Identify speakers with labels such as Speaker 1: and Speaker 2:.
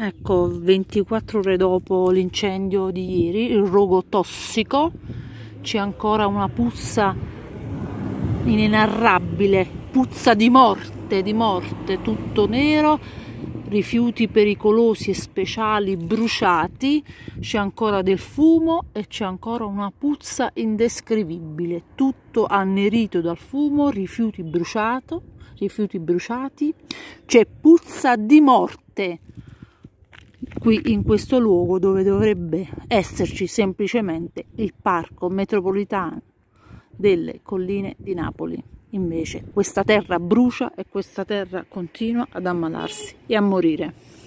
Speaker 1: Ecco, 24 ore dopo l'incendio di ieri, il rogo tossico, c'è ancora una puzza inenarrabile, puzza di morte, di morte, tutto nero, rifiuti pericolosi e speciali bruciati, c'è ancora del fumo e c'è ancora una puzza indescrivibile, tutto annerito dal fumo, rifiuti bruciati, rifiuti bruciati, c'è puzza di morte qui in questo luogo dove dovrebbe esserci semplicemente il parco metropolitano delle colline di Napoli. Invece questa terra brucia e questa terra continua ad ammalarsi e a morire.